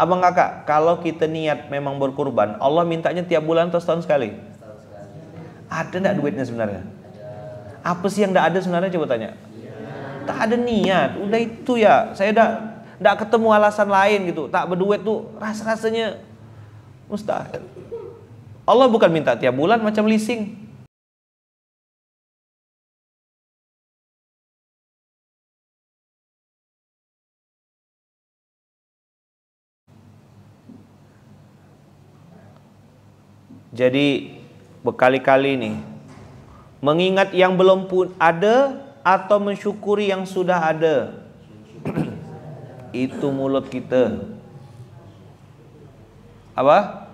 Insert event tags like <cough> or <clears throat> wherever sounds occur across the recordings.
Abang kakak, kalau kita niat memang berkurban, Allah mintanya tiap bulan atau setahun sekali? Ada enggak duitnya sebenarnya? Apa sih yang enggak ada sebenarnya coba tanya? Tak ada niat, udah itu ya. Saya enggak enggak ketemu alasan lain gitu. Tak berduit tuh rasa-rasanya mustahil. Allah bukan minta tiap bulan macam leasing. Jadi berkali-kali nih mengingat yang belum pun ada atau mensyukuri yang sudah ada. <clears throat> Itu mulut kita. Apa?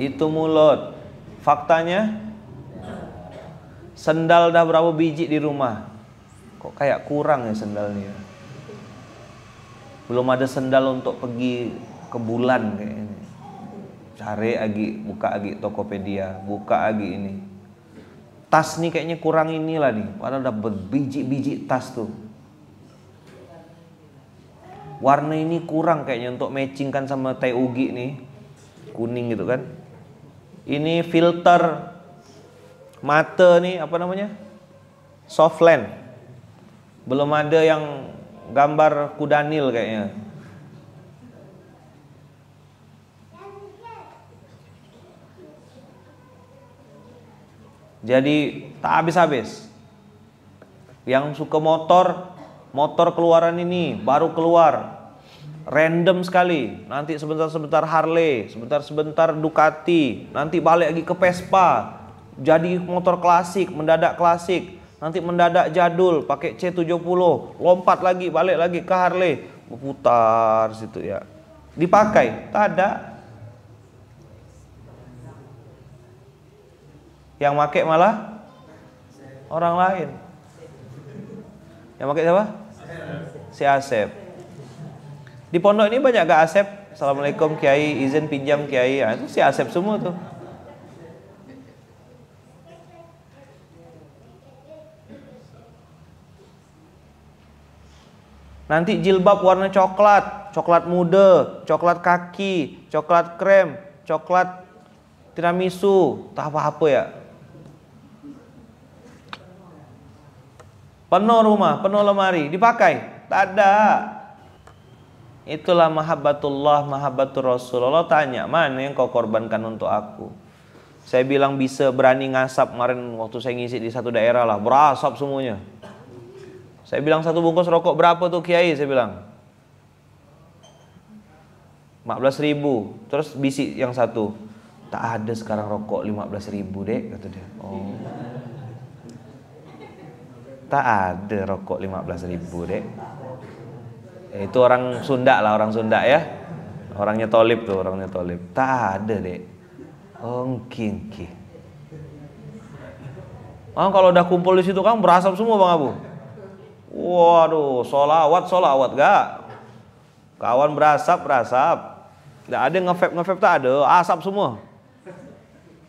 Itu mulut. Faktanya sendal dah berapa biji di rumah? Kok kayak kurang ya sendalnya? Belum ada sendal untuk pergi ke bulan kayaknya cari lagi buka lagi Tokopedia buka lagi ini. Tas nih kayaknya kurang inilah nih padahal udah berbiji-biji tas tuh. Warna ini kurang kayaknya untuk matching kan sama teh ugi nih kuning gitu kan. Ini filter mata nih apa namanya? Softland belum ada yang gambar kudanil kayaknya Jadi tak habis-habis. Yang suka motor, motor keluaran ini baru keluar. Random sekali. Nanti sebentar-sebentar Harley, sebentar-sebentar Ducati, nanti balik lagi ke Vespa. Jadi motor klasik, mendadak klasik. Nanti mendadak jadul, pakai C70, lompat lagi, balik lagi ke Harley, berputar situ ya. Dipakai, tak ada Yang make malah orang lain. Yang make siapa? Si Asep. Di pondok ini banyak gak Asep? Assalamualaikum Kiai, izin pinjam Kiai. Nah, itu si Asep semua tuh. Nanti jilbab warna coklat, coklat muda, coklat kaki, coklat krem, coklat tiramisu, tak apa-apa ya. Penuh rumah, penuh lemari, dipakai. Tak ada. Itulah mahabbatullah, mahabbatur Rasulullah tanya, mana yang kau korbankan untuk aku? Saya bilang bisa berani ngasap kemarin waktu saya ngisi di satu daerah lah, berasap semuanya. Saya bilang satu bungkus rokok berapa tuh kiai? Saya bilang 15 ribu. Terus bisi yang satu, tak ada sekarang rokok 15 ribu dek, kata dia. Oh. Tak ada rokok 15 ribu dek. Eh, itu orang Sunda lah orang Sunda ya. Orangnya tolip tuh orangnya tolip. Tak ada dek. Oh mungkin ki. Oh, kalau udah kumpul di situ kan berasap semua bang Abu. Waduh, solawat solawat gak? Kawan berasap berasap. Tidak ada ngevap ngevap tak ada, asap semua.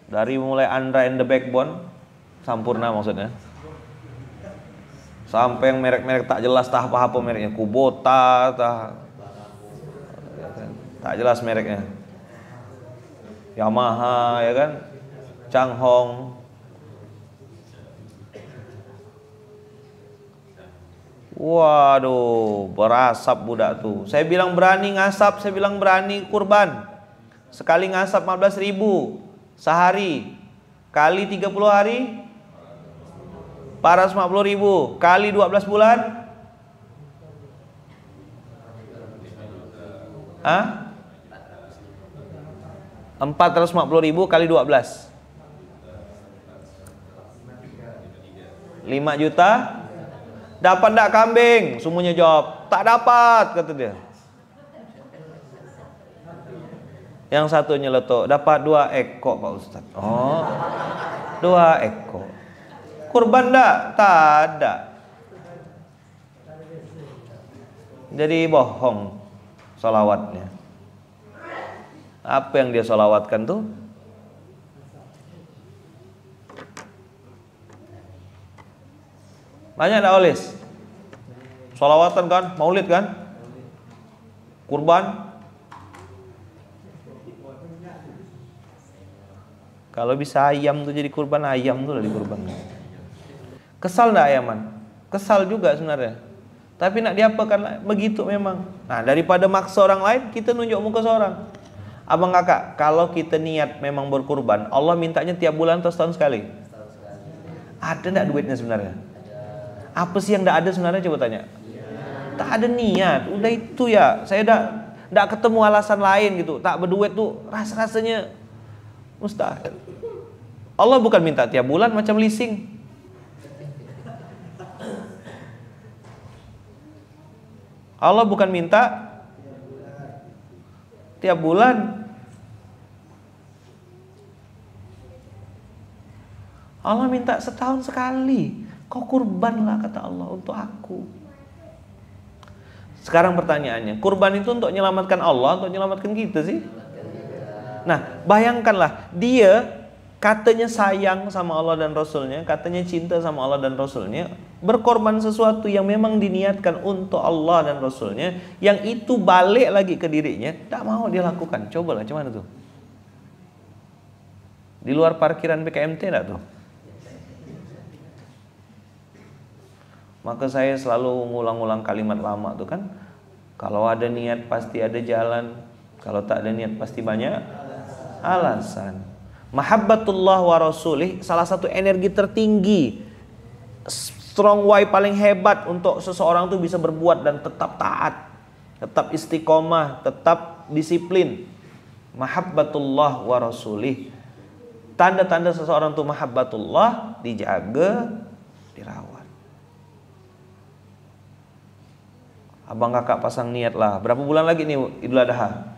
Dari mulai Andra and the Backbone, Sampurna maksudnya sampai yang merek-merek tak jelas tak apa-apa mereknya Kubota tak tak jelas mereknya Yamaha ya kan Changhong Waduh, berasap budak tuh. Saya bilang berani ngasap, saya bilang berani kurban. Sekali ngasap 15 ribu sehari. Kali 30 hari 450 ribu kali 12 bulan? Hah? 450 ribu kali 12 5 juta? Dapat tak kambing? Semuanya jawab Tak dapat kata dia. Yang satunya letuk Dapat dua ekor Pak Ustaz Oh Dua ekor Kurban dak, Tak ada. Jadi bohong solawatnya. Apa yang dia solawatkan tuh? Banyak ada olis. Solawatan kan, maulid kan? Kurban. Kalau bisa ayam tuh jadi kurban, ayam tuh lah dikurbankan. Kesal enggak ayaman? Kesal juga sebenarnya. Tapi nak diapakan begitu memang. Nah daripada maksa orang lain kita nunjuk muka seorang. Abang kakak, kalau kita niat memang berkurban, Allah mintanya tiap bulan atau setahun sekali? Ada enggak duitnya sebenarnya? Apa sih yang enggak ada sebenarnya coba tanya? Tak ada niat, udah itu ya. Saya enggak enggak ketemu alasan lain gitu. Tak berduit tuh rasa-rasanya mustahil. Allah bukan minta tiap bulan macam leasing. Allah bukan minta tiap bulan. Allah minta setahun sekali. Kau kurbanlah kata Allah untuk aku. Sekarang pertanyaannya, kurban itu untuk menyelamatkan Allah, untuk menyelamatkan kita sih? Nah, bayangkanlah dia katanya sayang sama Allah dan Rasulnya, katanya cinta sama Allah dan Rasulnya, berkorban sesuatu yang memang diniatkan untuk Allah dan Rasulnya, yang itu balik lagi ke dirinya, tak mau dia lakukan. Cobalah, cuman itu. Di luar parkiran PKMT enggak tuh? Maka saya selalu ngulang-ulang kalimat lama tuh kan. Kalau ada niat pasti ada jalan. Kalau tak ada niat pasti banyak alasan. Mahabbatullah wa rasulih salah satu energi tertinggi strong why paling hebat untuk seseorang itu bisa berbuat dan tetap taat, tetap istiqomah, tetap disiplin. Mahabbatullah wa rasulih. Tanda-tanda seseorang itu mahabbatullah dijaga, dirawat. Abang kakak pasang niat lah. Berapa bulan lagi nih Idul Adha?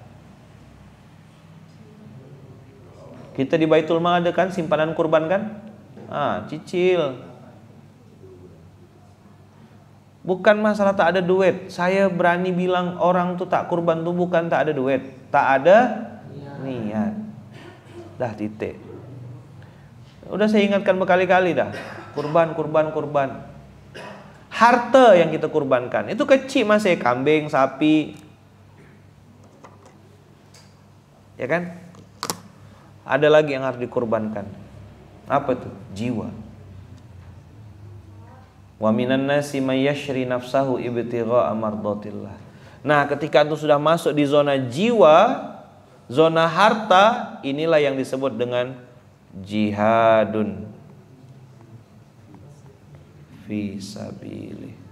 Kita di Baitul Mal ada kan simpanan kurban kan? Ah, cicil. Bukan masalah tak ada duit. Saya berani bilang orang tuh tak kurban tuh bukan tak ada duit, tak ada niat. Dah titik. Udah saya ingatkan berkali-kali dah. Kurban, kurban, kurban. Harta yang kita kurbankan itu kecil masih kambing, sapi. Ya kan? Ada lagi yang harus dikorbankan. Apa itu? Jiwa. Wa minan nasi may yashri nafsahu ibtigha'a mardatillah. Nah, ketika itu sudah masuk di zona jiwa, zona harta, inilah yang disebut dengan jihadun fi sabilillah.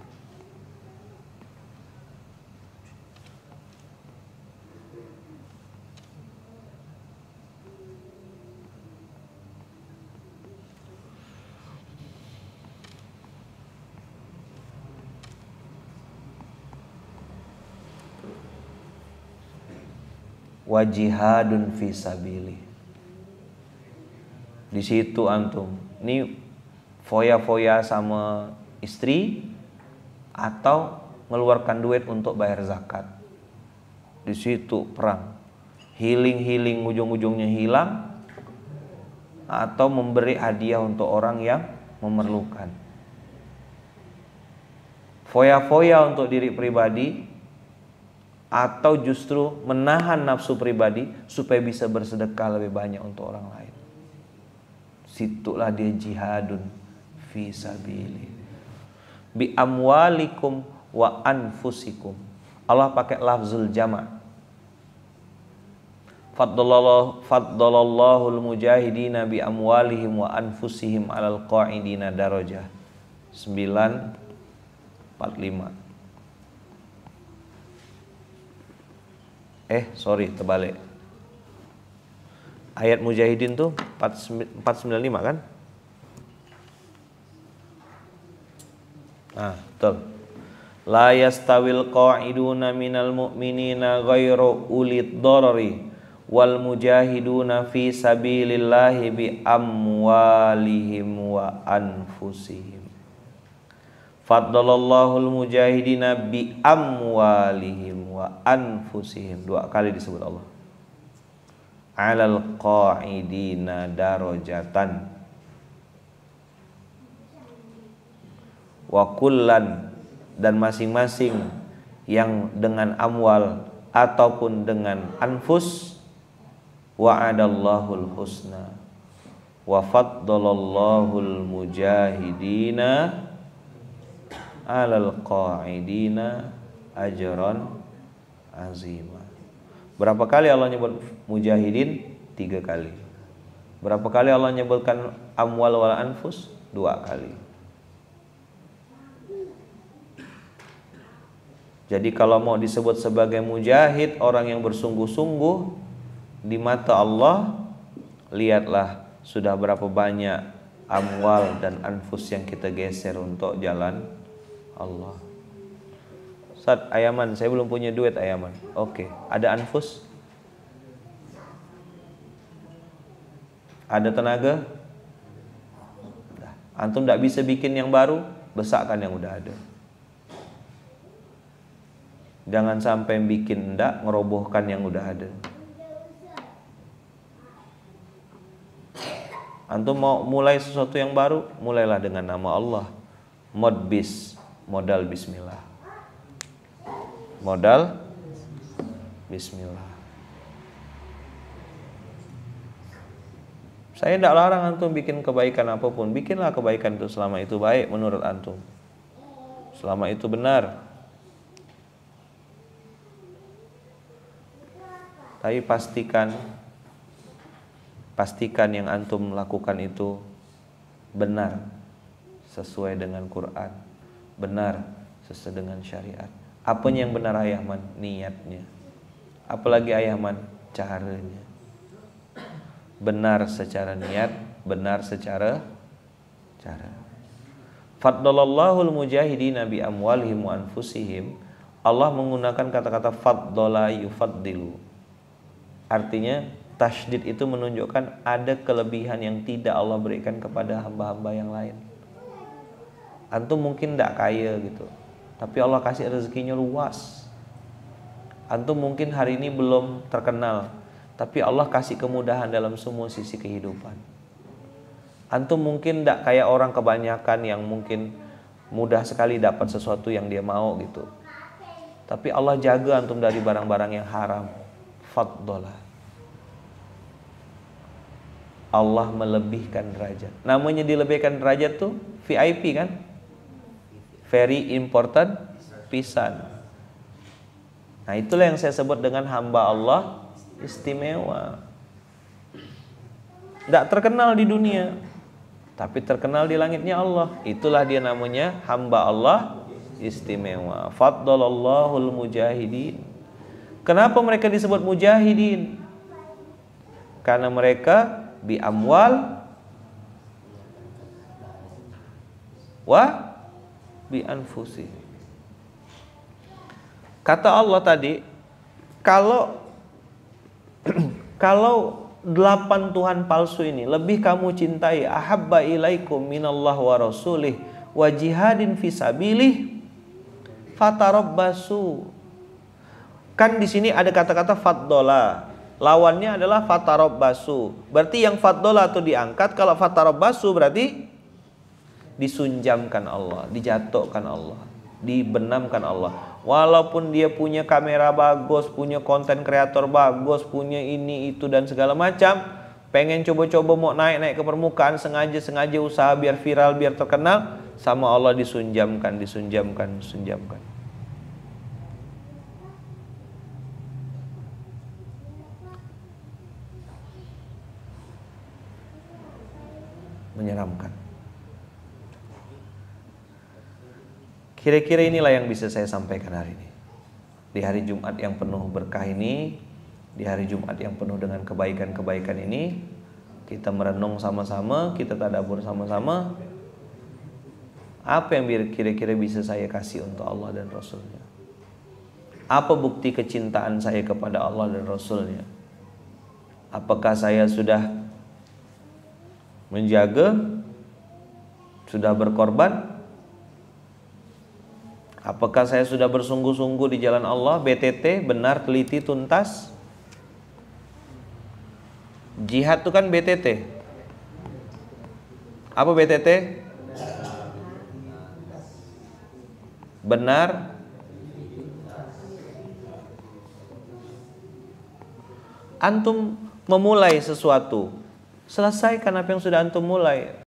Wajihadun fi sabili. Di situ antum. Ini foya-foya sama istri atau mengeluarkan duit untuk bayar zakat. Di situ perang. Healing-healing ujung-ujungnya hilang atau memberi hadiah untuk orang yang memerlukan. Foya-foya untuk diri pribadi atau justru menahan nafsu pribadi supaya bisa bersedekah lebih banyak untuk orang lain. Situlah dia jihadun fi sabili. Bi amwalikum wa anfusikum. Allah pakai lafzul jama' Faddalallahu mujahidina bi amwalihim wa anfusihim alal qa'idina darajah. 945 Eh, sorry, terbalik. Ayat Mujahidin tuh 495 kan? Ah, betul. La yastawil qa'iduna minal mu'minina ghairu ulid darari wal mujahiduna fi sabilillahi bi amwalihim wa anfusihim. Faddalallahu mujahidina bi amwalihim wa anfusihim. Dua kali disebut Allah. Alal qa'idina darajatan. Wa kullan dan masing-masing yang dengan amwal ataupun dengan anfus wa'adallahul husna. wa faddalallahu mujahidina alal qa'idina ajran azima. Berapa kali Allah nyebut mujahidin? Tiga kali. Berapa kali Allah nyebutkan amwal wal anfus? Dua kali. Jadi kalau mau disebut sebagai mujahid, orang yang bersungguh-sungguh di mata Allah, lihatlah sudah berapa banyak amwal dan anfus yang kita geser untuk jalan Allah. Saat ayaman, saya belum punya duit ayaman. Oke, ada anfus? Ada tenaga? Antum tidak bisa bikin yang baru, besarkan yang udah ada. Jangan sampai bikin ndak ngerobohkan yang udah ada. Antum mau mulai sesuatu yang baru, mulailah dengan nama Allah. Modbis, modal bismillah. Modal bismillah. Saya tidak larang antum bikin kebaikan apa pun, bikinlah kebaikan itu selama itu baik menurut antum. Selama itu benar, Tapi pastikan pastikan yang antum lakukan itu benar sesuai dengan Quran, benar sesuai dengan syariat. Apa yang benar Ayahman? Niatnya. Apalagi Ayahman? Caranya. Benar secara niat, benar secara cara. Faddalallahu mujahidina bi amwalihim wa anfusihim. Allah menggunakan kata-kata faddala yufaddilu Artinya tasydid itu menunjukkan ada kelebihan yang tidak Allah berikan kepada hamba-hamba yang lain. Antum mungkin tidak kaya gitu, tapi Allah kasih rezekinya luas. Antum mungkin hari ini belum terkenal, tapi Allah kasih kemudahan dalam semua sisi kehidupan. Antum mungkin tidak kayak orang kebanyakan yang mungkin mudah sekali dapat sesuatu yang dia mau gitu. Tapi Allah jaga antum dari barang-barang yang haram. Faddolah. Allah melebihkan derajat. Namanya dilebihkan derajat tuh VIP kan? Very important pisan. Nah itulah yang saya sebut dengan hamba Allah istimewa. Tidak terkenal di dunia, tapi terkenal di langitnya Allah. Itulah dia namanya hamba Allah istimewa. Faddalallahul mujahidin. Kenapa mereka disebut mujahidin? Karena mereka bi amwal wa bi anfusi. Kata Allah tadi, kalau <clears throat> kalau delapan Tuhan palsu ini lebih kamu cintai ahabba ilaikum minallah wa rasulih wa jihadin fisabilih fatarabbasu. Kan di sini ada kata-kata faddola lawannya adalah basu. Berarti yang faddola itu diangkat, kalau basu berarti disunjamkan Allah, dijatuhkan Allah, dibenamkan Allah. Walaupun dia punya kamera bagus, punya konten kreator bagus, punya ini itu dan segala macam, pengen coba-coba mau naik-naik ke permukaan, sengaja-sengaja usaha biar viral, biar terkenal, sama Allah disunjamkan, disunjamkan, disunjamkan. menyeramkan. Kira-kira inilah yang bisa saya sampaikan hari ini. Di hari Jumat yang penuh berkah ini, di hari Jumat yang penuh dengan kebaikan-kebaikan ini, kita merenung sama-sama, kita tadabur sama-sama. Apa yang kira-kira bisa saya kasih untuk Allah dan Rasulnya? Apa bukti kecintaan saya kepada Allah dan Rasulnya? Apakah saya sudah menjaga sudah berkorban apakah saya sudah bersungguh-sungguh di jalan Allah? BTT benar teliti tuntas. Jihad itu kan BTT apa BTT benar. Antum memulai sesuatu Selesaikan apa yang sudah antum mulai.